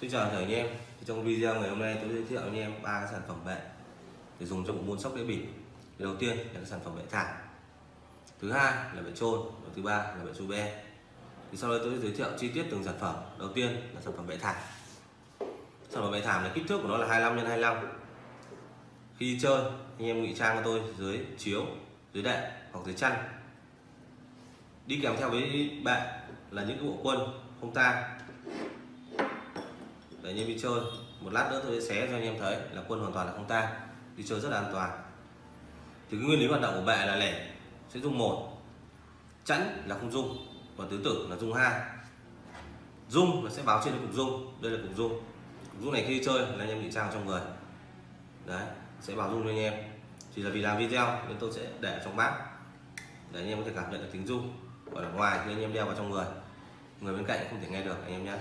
Xin chào thầy anh em. Trong video ngày hôm nay tôi giới thiệu anh em ba cái sản phẩm bệ để dùng cho bộ môn sóc đĩa bịp Đầu tiên là cái sản phẩm bệ thả. Thứ hai là bệ trôn và thứ ba là bệ su be. Thì sau đây tôi sẽ giới thiệu chi tiết từng sản phẩm. Đầu tiên là sản phẩm bệ thảm sản phẩm bệ thảm là kích thước của nó là 25 x 25 khi đi chơi, anh em ngụy trang cho tôi dưới chiếu, dưới đệm hoặc dưới chăn. Đi kèm theo với bệ là những cái bộ quân, không tang để anh em đi chơi, một lát nữa tôi sẽ xé cho anh em thấy là quân hoàn toàn là không tang, đi chơi rất là an toàn. Thì cái nguyên lý hoạt động của bệ là lẻ, sẽ dùng một, chẵn là không dung và tứ tử là dung hai. Dung là sẽ báo trên cục dung đây là cục dung cục dung này khi chơi là anh em bị trang trong người. Đấy, sẽ báo dung cho anh em. Chỉ là vì làm video nên tôi sẽ để trong bát để anh em có thể cảm nhận được tính dung ở ngoài khi anh em đeo vào trong người. Người bên cạnh không thể nghe được, anh em nhé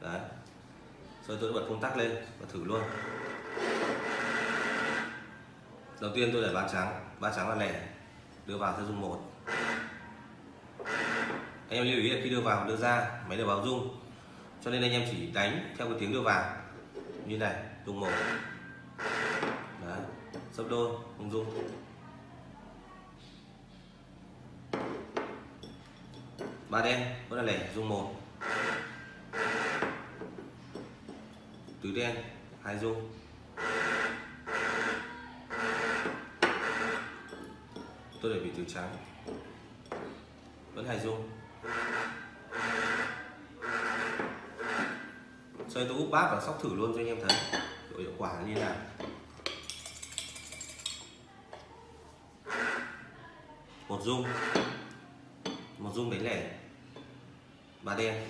đấy rồi tôi bật công tắc lên và thử luôn. Đầu tiên tôi để ba trắng. Ba trắng là lẻ. Đưa vào theo dung một. Anh em lưu ý là khi đưa vào, đưa ra, máy đều báo dung cho nên anh em chỉ đánh theo cái tiếng đưa vào. Như này dung một. Đấy, sấp đôi, không dung ba đen, vẫn là lẻ dung một túi đen, hai dung tôi để bị tứ trắng. Vẫn hai dung xoay tôi úp bát và sóc thử luôn cho anh em thấy. Độ hiệu quả như thế nào một dung một dung đánh lẻ. Ba đen.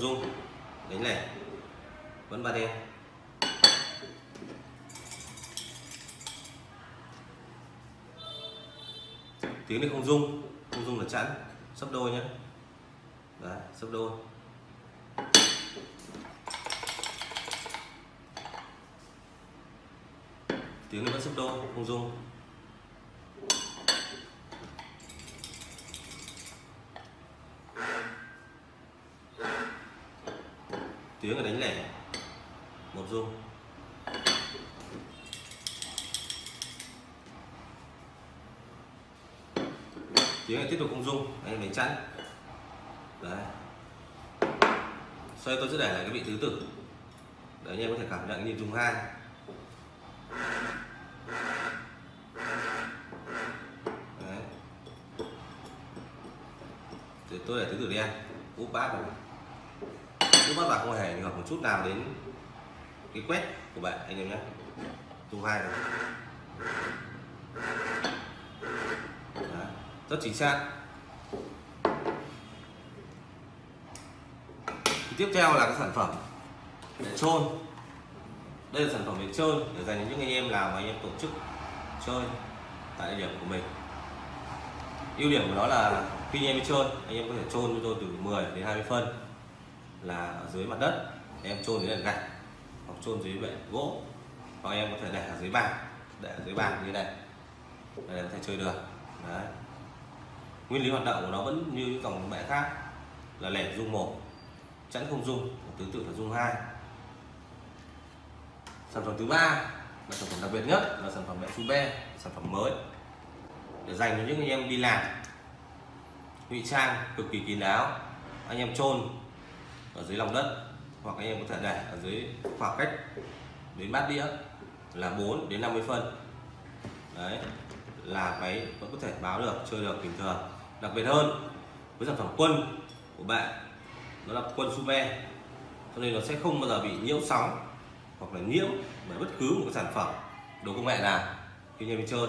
Rung đánh lẻ vẫn ba đen. Tiếng này không rung. Không rung là chẵn. Sấp đôi nhé đấy, sấp đôi. Tiếng này vẫn sấp đôi, không rung. Tiếng là đánh lẻ. Một dung tiếng là tiếp tục không dung anh em đánh chắn đấy. Xoay tôi sẽ để lại cái vị thứ tự. Để anh em có thể cảm nhận như rung hai. Đấy. Thì tôi để thứ tự đen úp bát rồi úp bát vào không hề ảnh hưởng một chút nào đến cái quét của bạn, anh em nhé. Dung hai rồi rất chính xác. Tiếp theo là cái sản phẩm để trôn. Đây là sản phẩm để chơi để dành cho những anh em nào mà anh em tổ chức chơi tại địa điểm của mình. Ưu điểm của nó là khi anh em đi chơi anh em có thể trôn cho tôi từ 10 đến 20 phân là ở dưới mặt đất, em trôn dưới nền gạch, hoặc trôn dưới bệ gỗ, hoặc em có thể để ở dưới bàn để ở dưới bàn như này, để có thể chơi được. Đấy. Nguyên lý hoạt động của nó vẫn như những dòng bệ khác, là lẻ dung một, chẵn không dung tương tự là dung hai. Sản phẩm thứ ba là sản phẩm đặc biệt nhất, là sản phẩm bệ su be, sản phẩm mới, để dành cho những anh em đi làm, ngụy trang cực kỳ kín đáo, anh em chôn ở dưới lòng đất hoặc anh em có thể để ở dưới khoảng cách đến bát đĩa là 4 đến 50 phân. Đấy là máy vẫn có thể báo được chơi được bình thường. Đặc biệt hơn với sản phẩm quân của bạn nó là quân super. Cho nên nó sẽ không bao giờ bị nhiễu sóng hoặc là nhiễm bởi bất cứ một cái sản phẩm đồ công nghệ nào khi anh em đi chơi.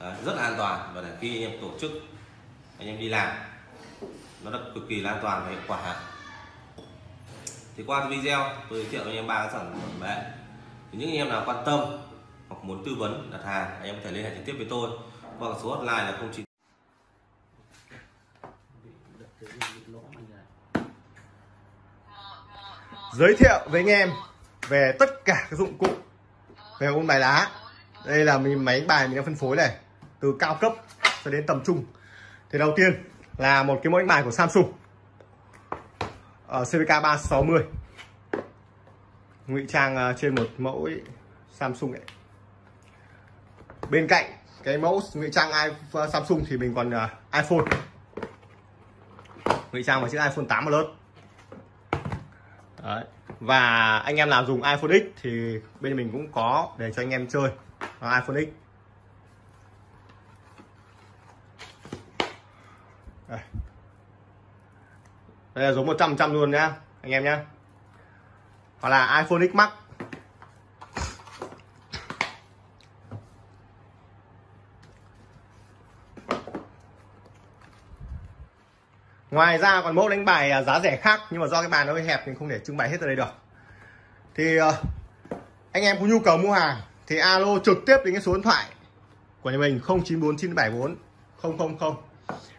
Đấy, rất là an toàn và để khi anh em tổ chức anh em đi làm nó là cực kỳ là an toàn và hiệu quả thì qua video, tôi giới thiệu anh em ba cái sản phẩm bệ thì những anh em nào quan tâm hoặc muốn tư vấn đặt hàng, anh em có thể liên hệ trực tiếp với tôi. Qua số hotline là 09 giới thiệu với anh em về tất cả các dụng cụ về ôn bài lá. Đây là mình máy bài mình đang phân phối này, từ cao cấp cho đến tầm trung. Thì đầu tiên là một cái mẫu đánh bài của Samsung ở CVK 360 ngụy trang ờ, trên một mẫu Samsung ấy. bên cạnh cái mẫu ngụy trang iPhone ờ, Samsung thì mình còn uh, iPhone. Ngụy trang vào chiếc iPhone 8 Plus. Đấy. và anh em nào dùng iPhone X thì bên mình cũng có để cho anh em chơi. iPhone X. đây là giống 100 trăm luôn nhá, anh em nhá. Hoặc là iPhone X Max. Ngoài ra còn mẫu đánh bài à, giá rẻ khác, nhưng mà do cái bàn nó hơi hẹp mình không thể trưng bày hết ở đây được. Thì ờ, anh em có nhu cầu mua hàng thì alo trực tiếp đến cái số điện thoại của nhà mình 094974 000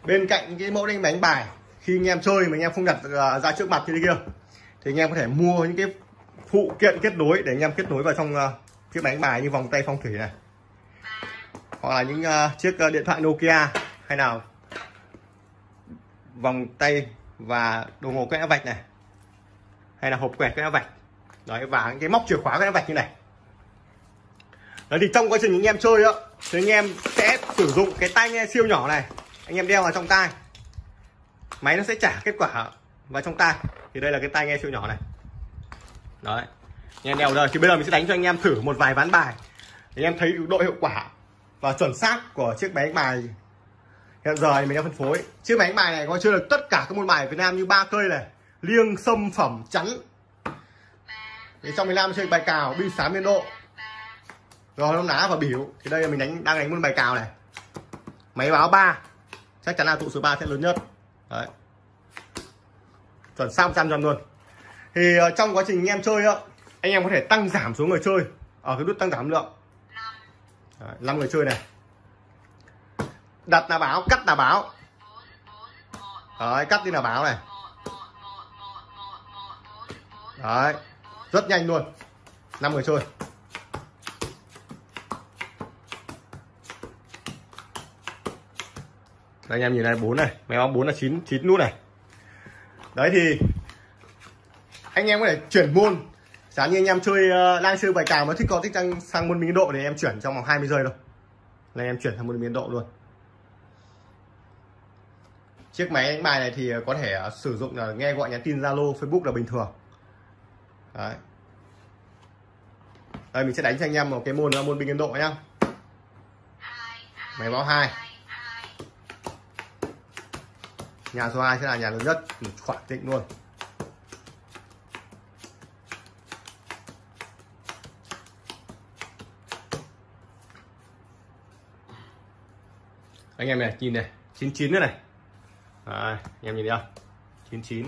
bên cạnh cái mẫu đánh bánh bài khi anh em chơi mà anh em không đặt à, ra trước mặt như thế kia thì anh em có thể mua những cái phụ kiện kết nối để anh em kết nối vào trong uh, chiếc bánh bài như vòng tay phong thủy này. Hoặc là những à, chiếc điện thoại Nokia hay nào. Vòng tay và đồng hồ quét vạch này. Hay là hộp quẹt quét vạch. Đấy và những cái móc chìa khóa quét vạch như này. Đấy thì trong quá trình anh em chơi đó, thì anh em sẽ sử dụng cái tai nghe siêu nhỏ này. Anh em đeo vào trong tai máy nó sẽ trả kết quả vào trong tai. Thì đây là cái tai nghe siêu nhỏ này. Đấy. Nghe em đeo thì bây giờ mình sẽ đánh cho anh em thử một vài ván bài. Để anh em thấy độ hiệu quả và chuẩn xác của chiếc máy đánh bài. Hiện giờ thì mình đang phân phối. Chiếc máy đánh bài này có chưa được tất cả các môn bài ở Việt Nam như ba cây này. Liêng, sâm, phẩm, chắn. Thì trong miền Nam chơi bài cào, bi sám biên độ. Rồi nó đá và biểu thì đây là mình đánh, đang đánh môn bài cào này. Máy báo 3 chắc chắn là tụ số 3 sẽ lớn nhất đấy. Chuẩn sao trăm trăm luôn. Thì uh, trong quá trình anh em chơi á anh em có thể tăng giảm số người chơi. Ở cái nút tăng giảm lượng. Đấy, 5 người chơi này. Đặt là báo cắt là báo. Đấy cắt đi là báo này. Đấy rất nhanh luôn. Năm người chơi. Đây anh em nhìn này bốn này máy báo bốn là chín chín nút này. Đấy thì anh em có thể chuyển môn. Giả như anh em chơi uh, đang chơi bài cào mà thích có thích sang, sang môn biến độ thì em chuyển trong vòng 20 giây thôi. Là em chuyển sang môn biến độ luôn. Chiếc máy đánh bài này thì ờ, có thể ờ, sử dụng là nghe gọi nhắn tin zalo facebook là bình thường. Đấy. Đây mình sẽ đánh cho anh em một cái môn là môn biên độ nhá. Máy báo hai. Nhà số 2 sẽ là nhà lớn nhất một khoản tịnh luôn. Anh em này nhìn này 99 nữa này. Đấy, anh em nhìn thấy không? 99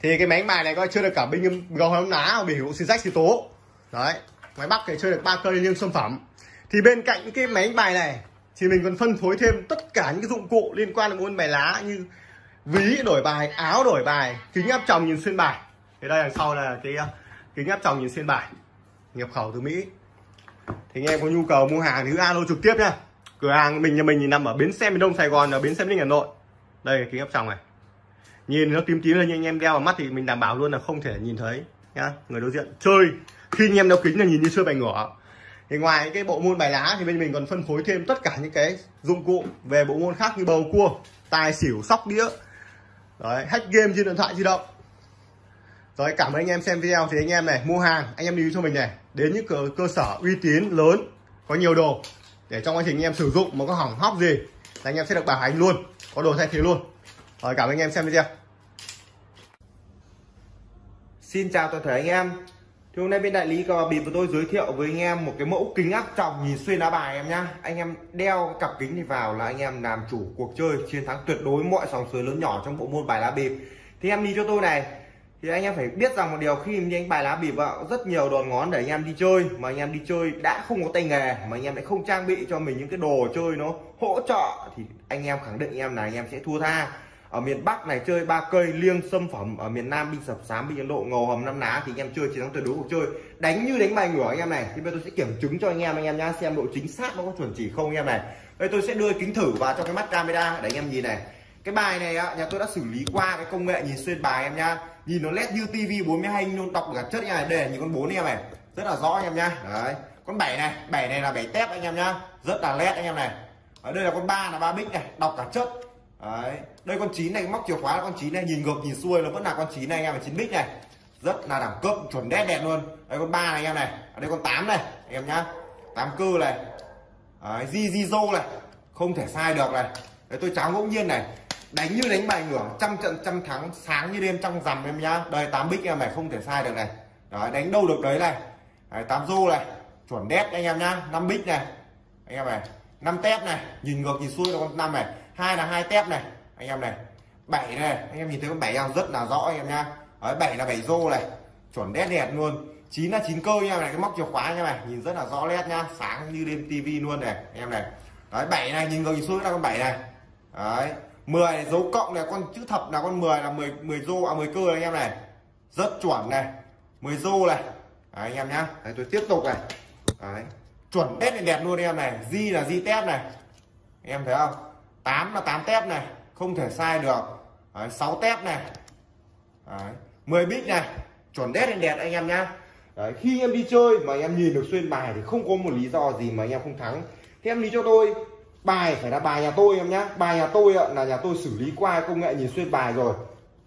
thì cái máy đánh bài này coi chưa được cả binh gầu hóng ná biểu xì rách xì tố. Đấy máy bắc thì chơi được ba cây liêng sản phẩm. Thì bên cạnh cái máy đánh bài này thì mình còn phân phối thêm tất cả những cái dụng cụ liên quan đến môn bài lá như ví đổi bài, áo đổi bài, kính áp tròng nhìn xuyên bài. Thì đây, đằng sau là cái ờ, kính áp tròng nhìn xuyên bài, nhập khẩu từ mỹ. Thì anh em có nhu cầu mua hàng thì cứ alo trực tiếp nha. cửa hàng mình, nhà mình thì nằm ở bến xe miền đông sài gòn, ở bến xe miền hà nội. Đây, kính áp tròng này. Nhìn nó tím tím lên như anh em đeo vào mắt thì mình đảm bảo luôn là không thể nhìn thấy, nhá, người đối diện. Chơi, khi anh em đeo kính là nhìn như chơi bài ngửa thì ngoài cái bộ môn bài lá thì bên mình còn phân phối thêm tất cả những cái dụng cụ về bộ môn khác như bầu cua tài xỉu sóc đĩa. Đấy hack game trên điện thoại di động. Rồi cảm ơn anh em xem video. Thì anh em này mua hàng anh em lưu cho mình này. Đến những cơ, cơ sở uy tín lớn có nhiều đồ để trong quá trình anh em sử dụng mà có hỏng hóc gì là anh em sẽ được bảo hành luôn. Có đồ thay thế luôn. Rồi cảm ơn anh em xem video. Xin chào toàn thể anh em. Thì hôm nay bên đại lý cờ bạc bịp của tôi giới thiệu với anh em một cái mẫu kính áp tròng nhìn xuyên đá bài em nhá. Anh em đeo cặp kính này vào là anh em làm chủ cuộc chơi, chiến thắng tuyệt đối mọi sòng sới lớn nhỏ trong bộ môn bài lá bịp. Thì em đi cho tôi này. Thì anh em phải biết rằng một điều, khi đi đánh bài lá bịp vào rất nhiều đòn ngón để anh em đi chơi, mà anh em đi chơi đã không có tay nghề, mà anh em lại không trang bị cho mình những cái đồ chơi nó hỗ trợ, thì anh em khẳng định anh em là anh em sẽ thua tha ở miền Bắc này chơi ba cây liêng sâm phẩm. Ở miền Nam binh sập sám binh Ấn Độ ngầu hầm năm ná thì anh em chơi chiến thắng tuyệt đối cuộc chơi. Đánh như đánh bài ngửa anh em này thì bây giờ tôi sẽ kiểm chứng cho anh em anh em nhá xem độ chính xác nó có chuẩn chỉ không anh em này. Đây tôi sẽ đưa kính thử vào cho cái mắt camera để anh em nhìn này. Cái bài này á, nhà tôi đã xử lý qua cái công nghệ nhìn xuyên bài em nhá. Nhìn nó led như tivi 42 mươi luôn đọc cả chất này đây là những con bốn anh em này. Rất là rõ anh em nhá. Đấy con bảy này bảy này là bảy tép anh em nhá. Rất là led anh em này. Ở đây là con ba là ba bích này đọc cả chất đấy. Đây con chín này móc chìa khóa là con chín này nhìn ngược nhìn xuôi nó vẫn là con chín này anh em là chín bích này. Rất là đẳng cấp chuẩn đét đẹp luôn. Đây con ba này anh em này. Ở đây con tám này anh em nhá. Tám cơ này. Đấy, di di dô này. Không thể sai được này. Đấy tôi cháo ngẫu nhiên này. Đánh như đánh bài ngửa trăm trận trăm thắng sáng như đêm trong rằm em nhá. Đây tám bích em này không thể sai được này. Đấy đánh đâu được đấy này. Đấy, tám rô này. Chuẩn đét anh em nhá. Năm bích này. Anh em này. Năm tép này. Nhìn ngược nhìn xuôi là con năm này hai là hai tép này. Anh em này bảy này. Anh em nhìn thấy con bảy không rất là rõ anh em nhá đấy bảy là bảy rô này. Chuẩn đét đẹp luôn. Chín là chín cơ nha này cái móc chìa khóa nha này. Nhìn rất là rõ nét nhá sáng như đêm tivi luôn này anh em này. Đấy bảy này nhìn ngược xuống là con bảy này. Đấy 10 này, dấu cộng này con chữ thập là con 10 là 10 10 rô à 10 cơ này, anh em này. Rất chuẩn này. 10 rô này. Đấy, anh em nhá. Đấy, tôi tiếp tục này. Đấy chuẩn tép này đẹp luôn anh em này. Di là di tép này. Anh em thấy không? 8 là 8 tép này không thể sai được. Đấy, 6 tép này. Đấy, 10 bit này. Chuẩn đét lên đẹp anh em nhá. Đấy, khi em đi chơi mà em nhìn được xuyên bài thì không có một lý do gì mà anh em không thắng. Thế em lý cho tôi bài phải là bài nhà tôi em nhá. Bài nhà tôi là nhà tôi xử lý qua công nghệ nhìn xuyên bài rồi.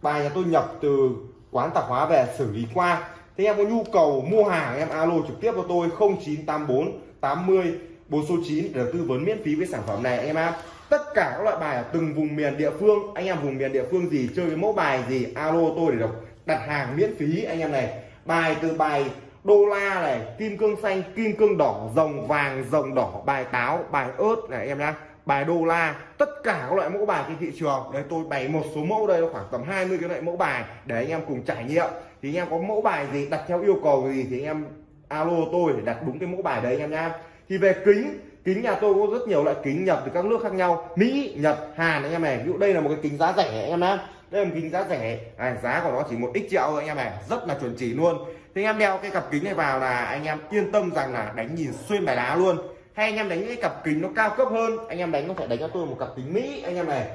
Bài nhà tôi nhập từ quán tạp hóa về xử lý qua. Thế em có nhu cầu mua hàng em alo trực tiếp cho tôi 0984 80 4 số 9 để tư vấn miễn phí với sản phẩm này em ạ tất cả các loại bài ở từng vùng miền địa phương. Anh em vùng miền địa phương gì, chơi cái mẫu bài gì, alo tôi để được đặt hàng miễn phí anh em này. Bài từ bài đô la này, kim cương xanh, kim cương đỏ, rồng vàng, rồng đỏ, bài táo, bài ớt này em nhá. Bài đô la, tất cả các loại mẫu bài trên thị trường. Đấy, tôi bày một số mẫu đây, khoảng tầm 20 cái loại mẫu bài để anh em cùng trải nghiệm. Thì anh em có mẫu bài gì, đặt theo yêu cầu gì thì anh em alo tôi để đặt đúng cái mẫu bài đấy anh em nhá. Thì về kính kính nhà tôi có rất nhiều loại kính nhập từ các nước khác nhau. Mỹ nhật hàn anh em này. Ví dụ đây là một cái kính giá rẻ anh em nhé đây là một kính giá rẻ. À, giá của nó chỉ một x triệu thôi anh em này. Rất là chuẩn chỉ luôn. Thì anh em đeo cái cặp kính này vào là anh em yên tâm rằng là đánh nhìn xuyên bài đá luôn. Hay anh em đánh cái cặp kính nó cao cấp hơn anh em đánh có thể đánh cho tôi một cặp kính mỹ anh em này.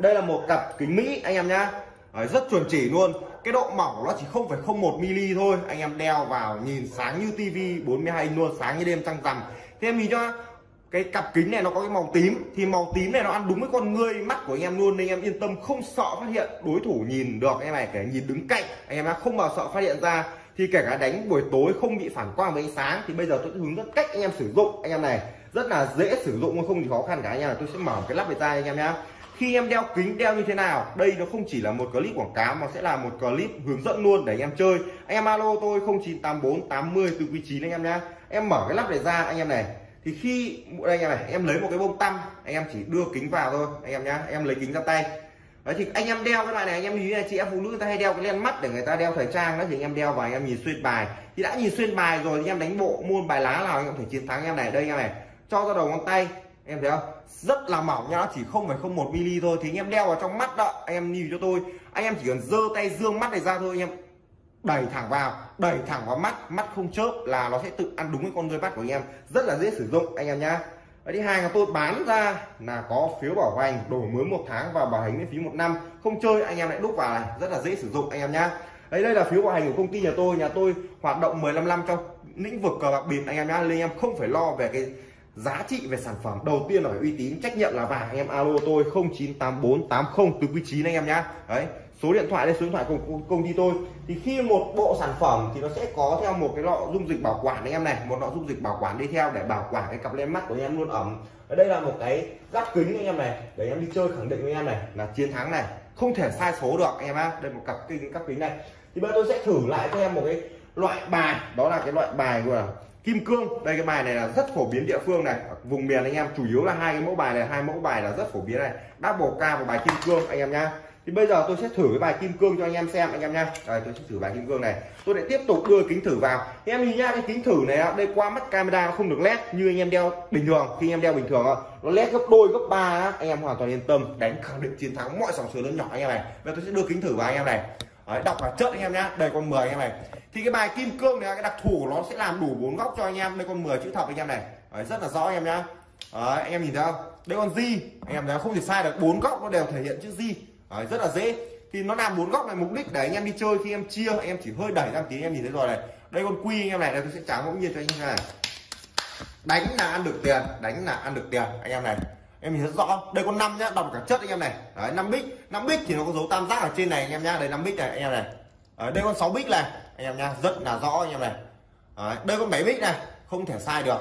Đây là một cặp kính mỹ anh em nhá. Đấy, rất chuẩn chỉ luôn. Cái độ mỏng nó chỉ 0,01 mm thôi. Anh em đeo vào nhìn sáng như tivi 42 inch luôn sáng như đêm trăng rằm. Thế em nhìn cho cái cặp kính này nó có cái màu tím thì màu tím này nó ăn đúng với con ngươi mắt của anh em luôn nên anh em yên tâm không sợ phát hiện đối thủ nhìn được anh em này kể nhìn đứng cạnh anh em không bao sợ phát hiện ra thì kể cả đánh buổi tối không bị phản quang với ánh sáng thì bây giờ tôi sẽ hướng dẫn cách anh em sử dụng anh em này rất là dễ sử dụng không gì khó khăn cả anh em tôi sẽ mở cái lắp về tay anh em nhé khi em đeo kính đeo như thế nào đây nó không chỉ là một clip quảng cáo mà sẽ là một clip hướng dẫn luôn để anh em chơi anh em alo tôi 0984 80 từ quý 9 anh em nhé em mở cái lắp này ra anh em này thì khi đây anh em này em lấy một cái bông tăm anh em chỉ đưa kính vào thôi anh em nhá em lấy kính ra tay đấy thì anh em đeo cái loại này anh em như này chị em phụ nữ người ta hay đeo cái len mắt để người ta đeo thời trang đó thì anh em đeo vào anh em nhìn xuyên bài thì đã nhìn xuyên bài rồi thì anh em đánh bộ môn bài lá nào anh em thể chiến thắng em này đây anh em này cho ra đầu ngón tay em thấy không rất là mỏng nhá chỉ 0,01 mm thôi thì anh em đeo vào trong mắt đó anh em nhìn cho tôi anh em chỉ cần giơ tay dương mắt này ra thôi anh em đẩy thẳng vào đẩy thẳng vào mắt mắt không chớp là nó sẽ tự ăn đúng cái con rơi mắt của anh em. Rất là dễ sử dụng, anh em nhá. Ở thứ hai là tôi bán ra là có phiếu bảo hành đổi mới một tháng và bảo hành miễn phí một năm. Không chơi, anh em lại đúc vào này. Rất là dễ sử dụng, anh em nhá. Đấy, đây là phiếu bảo hành của công ty nhà tôi. Nhà tôi hoạt động 15 năm trong lĩnh vực cờ bạc bịp, anh em nhá. Nên anh em không phải lo về cái giá trị về sản phẩm. Đầu tiên là phải uy tín, trách nhiệm là vàng. Anh em alo tôi 098480 từ quý 9 anh em nhá. Đấy số điện thoại đây, số điện thoại của công ty tôi. Thì khi một bộ sản phẩm thì nó sẽ có theo một cái lọ dung dịch bảo quản anh em này. Một lọ dung dịch bảo quản đi theo để bảo quản cái cặp len mắt của anh em luôn ẩm. Ở đây là một cái giáp kính anh em này. Để em đi chơi khẳng định với anh em này là chiến thắng này. Không thể sai số được anh em ạ. Đây một cặp kính cặp kính này. Thì bây giờ tôi sẽ thử lại cho em một cái loại bài. Đó là cái loại bài của kim cương. Đây, cái bài này là rất phổ biến địa phương này. Vùng miền anh em, chủ yếu là hai cái mẫu bài này, hai mẫu bài là rất phổ biến này. Double ca và bài kim cương, anh em nhá thì bây giờ tôi sẽ thử cái bài kim cương cho anh em xem anh em nha đây tôi sẽ thử bài kim cương này tôi lại tiếp tục đưa kính thử vào em nhìn nhá cái kính thử này đây qua mắt camera nó không được led như anh em đeo bình thường khi anh em đeo bình thường nó led gấp đôi gấp ba anh em hoàn toàn yên tâm đánh khẳng định chiến thắng mọi sòng số lớn nhỏ anh em này bây giờ tôi sẽ đưa kính thử vào anh em này Đấy, đọc là trận anh em nhá đây con 10 anh em này thì cái bài kim cương này cái đặc thù của nó sẽ làm đủ bốn góc cho anh em đây con 10 chữ thập anh em này Đấy, rất là rõ anh em nhá Đấy, anh em nhìn thấy không đây con di anh em thấy không thể sai được bốn góc nó đều thể hiện chữ di Đấy, rất là dễ thì nó làm bốn góc này mục đích để anh em đi chơi khi em chia em chỉ hơi đẩy ra một tí em nhìn thấy rồi này đây con quy anh em này là tôi sẽ trả ngẫu nhiên cho anh em này đánh là ăn được tiền đánh là ăn được tiền anh em này em nhìn rất rõ đây con năm nhá đọc cả chất anh em này đấy năm bích năm bích thì nó có dấu tam giác ở trên này anh em nhá đây năm bích này anh em này đấy, đây con sáu bích này anh em nhá rất là rõ anh em này đấy, đây con bảy bích này không thể sai được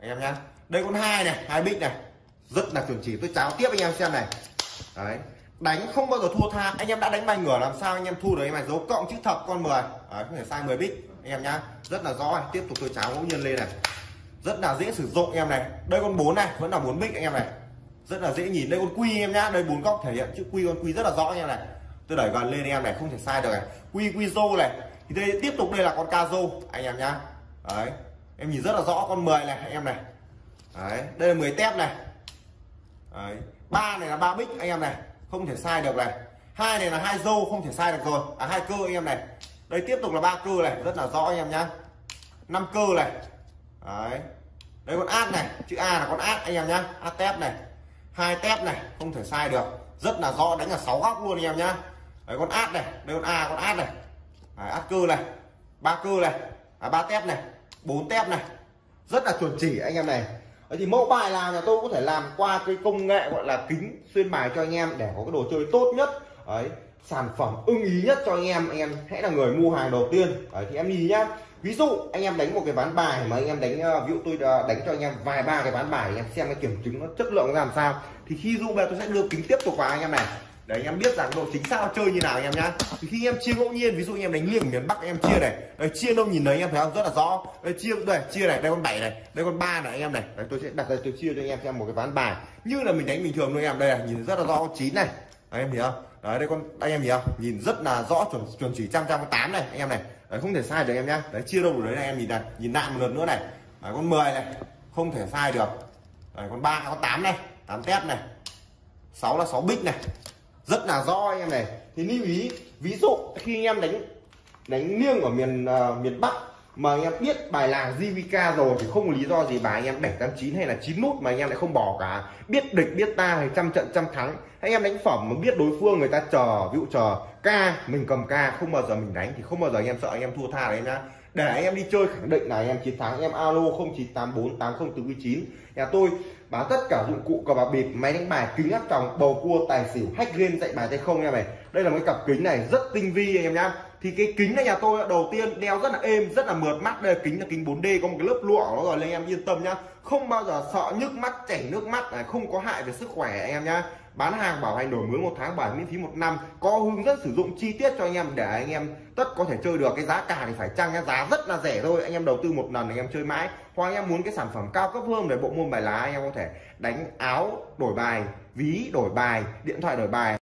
anh em nhá đây con hai này hai bích này rất là chuẩn chỉ tôi cháo tiếp anh em xem này đấy đánh không bao giờ thua tha. Anh em đã đánh bài ngửa làm sao anh em thu được anh em dấu cộng chữ thập con 10 đấy, không thể sai 10 bích anh em nhá rất là rõ này. tiếp tục tôi cháo ngẫu nhiên lên này. Rất là dễ sử dụng anh em này. Đây con bốn này vẫn là bốn bích anh em này. Rất là dễ nhìn. Đây con quy em nhá đây bốn góc thể hiện chữ quy con quy rất là rõ anh em này. Tôi đẩy gần lên anh em này không thể sai được này. Quy quy rô này. Thì đây tiếp tục đây là con ca rô anh em nhá. Đấy em nhìn rất là rõ con 10 này anh em này. Đấy đây là 10 tép này. Đấy ba này là ba bích anh em này không thể sai được này. Hai này là hai dâu không thể sai được rồi. À hai cơ anh em này. Đây tiếp tục là ba cơ này. Rất là rõ anh em nhá. Năm cơ này. Đấy. Đây con át này. Chữ a là con át anh em nhá. Át tép này. Hai tép này. Không thể sai được. Rất là rõ đánh là sáu góc luôn anh em nhá. Đấy con át này. Đây con a con át này. Đấy, át cơ này. Ba cơ này. À, ba tép này. Bốn tép này. Rất là chuẩn chỉ anh em này. Đấy thì mẫu bài nào nhà tôi có thể làm qua cái công nghệ gọi là kính xuyên bài cho anh em để có cái đồ chơi tốt nhất. Đấy, sản phẩm ưng ý nhất cho anh em. Anh em hãy là người mua hàng đầu tiên. Đấy, thì em nhìn nhá. Ví dụ anh em đánh một cái ván bài mà anh em đánh ờ, ví dụ tôi ờ, đánh cho anh em vài ba cái ván bài, anh em xem cái kiểm chứng nó chất lượng nó làm sao. Thì khi dụ về tôi sẽ đưa kính tiếp tục vào anh em này để anh em biết rằng độ chính xác chơi như nào anh em nhá. Thì khi anh em chia ngẫu nhiên ví dụ anh em đánh liêng miền bắc anh em chia này. Đấy, chia đâu nhìn thấy anh em thấy không? Rất là rõ. Đấy, chia đây chia này đây con bảy này đây con ba này anh em này. Đấy, tôi sẽ đặt đây tôi chia cho anh em xem một cái ván bài. Như là mình đánh bình thường thôi anh em. Đây này nhìn rất là rõ con chín này. Anh em hiểu không? Đấy đây con anh em hiểu không? Nhìn rất là rõ chuẩn chuẩn chỉ trăm trăm con tám này anh em này. Đấy, không thể sai được anh em nhá. Đấy chia đâu được đấy này em nhìn này nhìn lại một lần nữa này. Đấy, con 10 này không thể sai được. Đấy, con ba con tám này tám tép này. Sáu là sáu bích này rất là rõ anh em này. Thì lưu ý ví dụ khi anh em đánh đánh liêng ở miền uh, miền bắc mà anh em biết bài làng JVK rồi thì không có lý do gì bài anh em tám 89 hay là chín nút mà anh em lại không bỏ cả. Biết địch biết ta hay trăm trận trăm thắng. Anh em đánh phẩm mà biết đối phương người ta chờ ví dụ chờ ca mình cầm ca không bao giờ mình đánh thì không bao giờ anh em sợ anh em thua tha đấy nhá để anh em đi chơi khẳng định là anh em chiến thắng. Em alo 0984 8049 nhà tôi bán tất cả dụng cụ cờ bạc bịp, máy đánh bài, kính áp tròng, bầu cua, tài xỉu, hack game, dạy bài tay không em này đây là một cái cặp kính này, rất tinh vi anh em nhá. Thì cái kính này nhà tôi đầu tiên đeo rất là êm, rất là mượt mắt. Đây là kính là kính 4D có một cái lớp lụa nó rồi, nên em yên tâm nhá. Không bao giờ sợ nhức mắt, chảy nước mắt này không có hại về sức khỏe anh em nhá bán hàng bảo hành đổi mới một tháng bảo miễn phí một năm, có hướng dẫn sử dụng chi tiết cho anh em để anh em tất có thể chơi được. Cái giá cả thì phải chăng nhá, giá rất là rẻ thôi. Anh em đầu tư một lần, anh em chơi mãi. Hoặc anh em muốn cái sản phẩm cao cấp hơn để bộ môn bài lá, anh em có thể đánh áo đổi bài, ví đổi bài, điện thoại đổi bài.